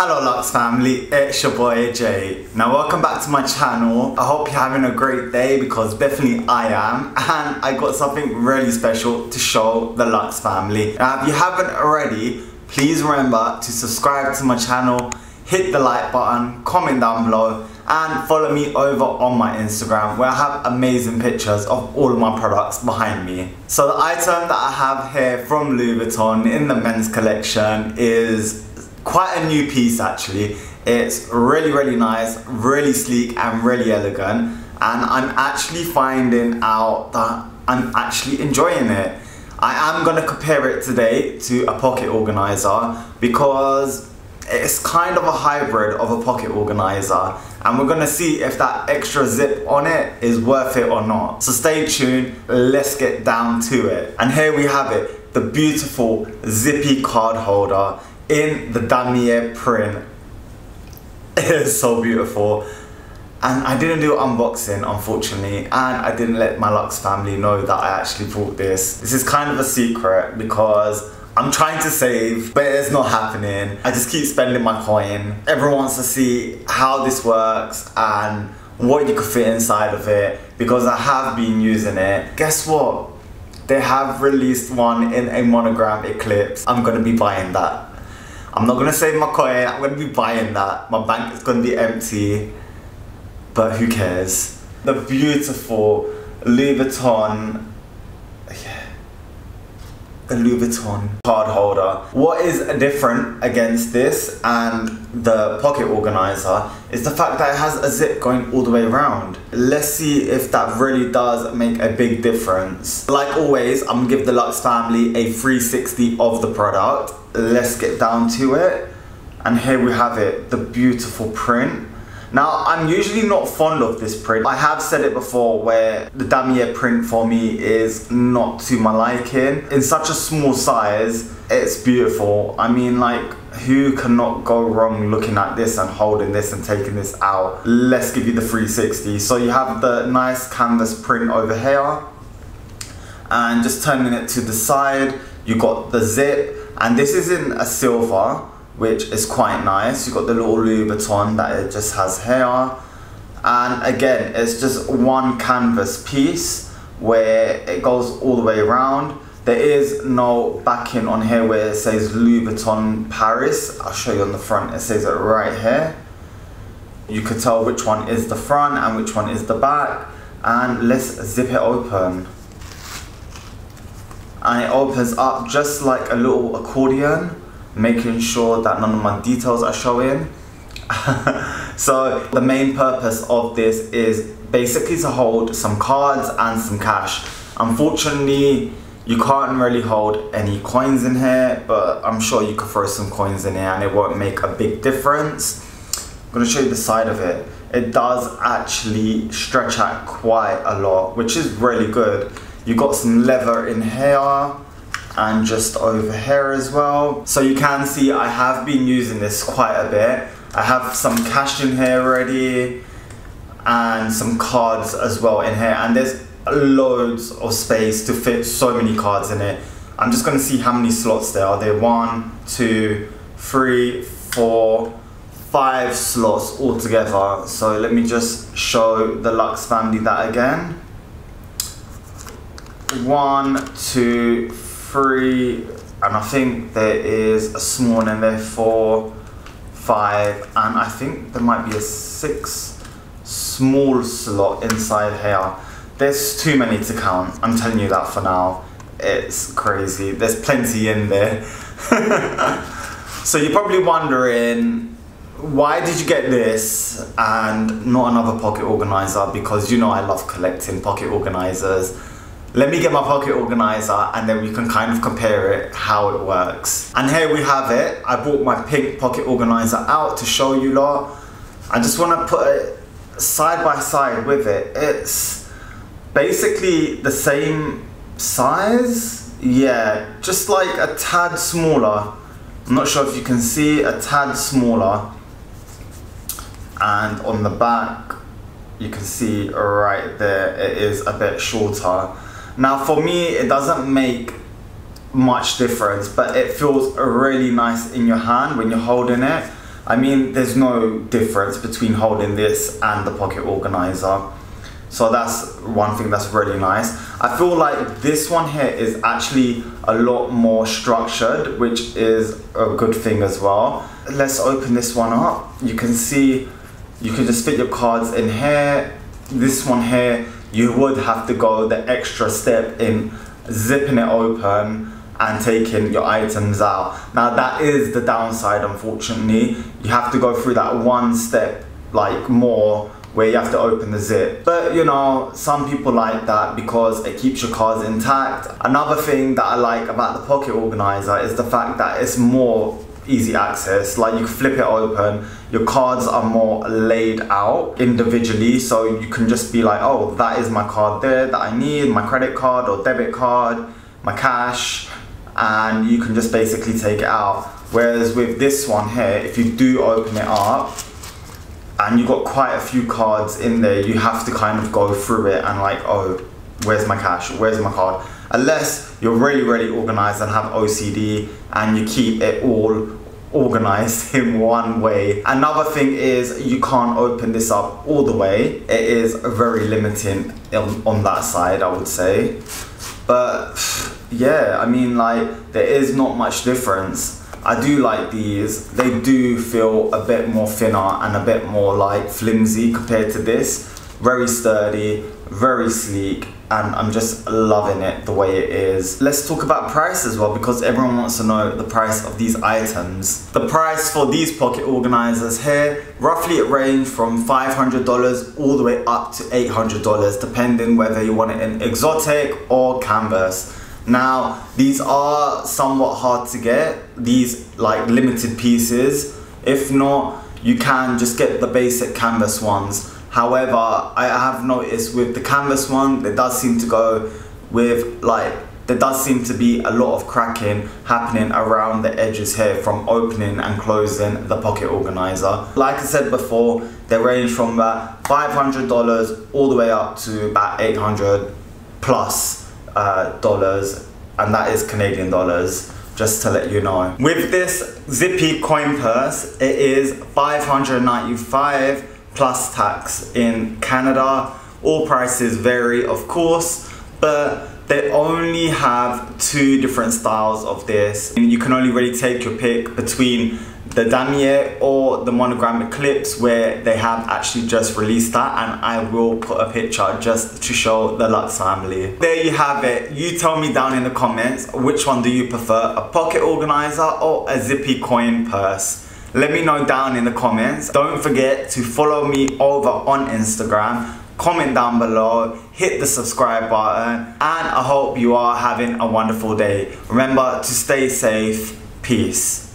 Hello Lux family, it's your boy Jay. Now welcome back to my channel. I hope you're having a great day because definitely I am. And I got something really special to show the Lux family. Now if you haven't already, please remember to subscribe to my channel, hit the like button, comment down below and follow me over on my Instagram where I have amazing pictures of all of my products behind me. So the item that I have here from Louis Vuitton in the men's collection is quite a new piece actually. It's really, really nice, really sleek and really elegant. And I'm actually finding out that I'm actually enjoying it. I am gonna compare it today to a pocket organizer because it's kind of a hybrid of a pocket organizer and we're gonna see if that extra zip on it is worth it or not. So stay tuned, let's get down to it. And here we have it, the beautiful zippy card holder in the damier print. It is so beautiful. And I didn't do unboxing, unfortunately, and I didn't let my Lux family know that I actually bought this. This is kind of a secret because I'm trying to save, but it's not happening. I just keep spending my coin. Everyone wants to see how this works and what you could fit inside of it because I have been using it. Guess what? They have released one in a monogram eclipse. I'm gonna be buying that. I'm not gonna save my coin, I'm gonna be buying that. My bank is gonna be empty, but who cares? The beautiful Louis Vuitton, the Louis Vuitton card holder. What is different against this and the pocket organizer is the fact that it has a zip going all the way around. Let's see if that really does make a big difference. Like always, I'm gonna give the Lux family a 360 of the product. Let's get down to it. And here we have it, the beautiful print. Now, I'm usually not fond of this print. I have said it before where the damier print for me is not to my liking. In such a small size, it's beautiful. I mean, like, who cannot go wrong looking at this and holding this and taking this out? Let's give you the 360. So you have the nice canvas print over here and just turning it to the side, you got the zip and this is in a silver which is quite nice. You've got the little Louis Vuitton that it just has here. And again, it's just one canvas piece where it goes all the way around. There is no backing on here where it says Louis Vuitton Paris. I'll show you on the front, it says it right here. You could tell which one is the front and which one is the back. And let's zip it open. And it opens up just like a little accordion making sure that none of my details are showing. so the main purpose of this is basically to hold some cards and some cash. Unfortunately, you can't really hold any coins in here, but I'm sure you could throw some coins in here and it won't make a big difference. I'm gonna show you the side of it. It does actually stretch out quite a lot, which is really good. You got some leather in here, and just over here as well. So you can see I have been using this quite a bit. I have some cash in here already and some cards as well in here and there's loads of space to fit so many cards in it. I'm just gonna see how many slots there are. There one, two, three, four, five slots altogether. So let me just show the Lux family that again. One, two, three, and I think there is a small one in there, four, five, and I think there might be a six small slot inside here. There's too many to count, I'm telling you that for now. It's crazy, there's plenty in there. so you're probably wondering, why did you get this and not another pocket organizer? Because you know I love collecting pocket organizers let me get my pocket organizer and then we can kind of compare it how it works. And here we have it. I brought my pink pocket organizer out to show you lot. I just want to put it side by side with it. It's basically the same size. Yeah just like a tad smaller. I'm not sure if you can see a tad smaller. And on the back you can see right there it is a bit shorter now for me, it doesn't make much difference, but it feels really nice in your hand when you're holding it. I mean, there's no difference between holding this and the pocket organizer. So that's one thing that's really nice. I feel like this one here is actually a lot more structured, which is a good thing as well. Let's open this one up. You can see, you can just fit your cards in here. This one here, you would have to go the extra step in zipping it open and taking your items out. Now that is the downside unfortunately. You have to go through that one step like more where you have to open the zip. But you know, some people like that because it keeps your cards intact. Another thing that I like about the pocket organizer is the fact that it's more easy access. Like you flip it open. Your cards are more laid out individually so you can just be like oh that is my card there that I need my credit card or debit card my cash. And you can just basically take it out. Whereas with this one here if you do open it up and you've got quite a few cards in there you have to kind of go through it and like oh where's my cash? Where's my card unless you're really really organized and have OCD and you keep it all organized in one way. Another thing is you can't open this up all the way. It is very limiting on, that side I would say. But yeah I mean like there is not much difference. I do like these. They do feel a bit more thinner and a bit more like flimsy compared to this. Very sturdy very sleek and I'm just loving it the way it is. Let's talk about price as well because everyone wants to know the price of these items. The price for these pocket organizers here, roughly it range from $500 all the way up to $800 depending whether you want it in exotic or canvas. Now, these are somewhat hard to get, these like limited pieces. If not, you can just get the basic canvas ones However, I have noticed with the canvas one, there does seem to go with like, there does seem to be a lot of cracking happening around the edges here from opening and closing the pocket organizer. Like I said before, they range from about $500 all the way up to about 800 plus uh, dollars and that is Canadian dollars just to let you know. With this zippy coin purse, it is 595 plus tax in Canada. All prices vary, of course, but they only have two different styles of this. And You can only really take your pick between the damier or the monogram eclipse where they have actually just released that and I will put a picture just to show the Lux family. There you have it. You tell me down in the comments which one do you prefer, a pocket organizer or a zippy coin purse. Let me know down in the comments. Don't forget to follow me over on Instagram. Comment down below, hit the subscribe button, and I hope you are having a wonderful day. Remember to stay safe. Peace.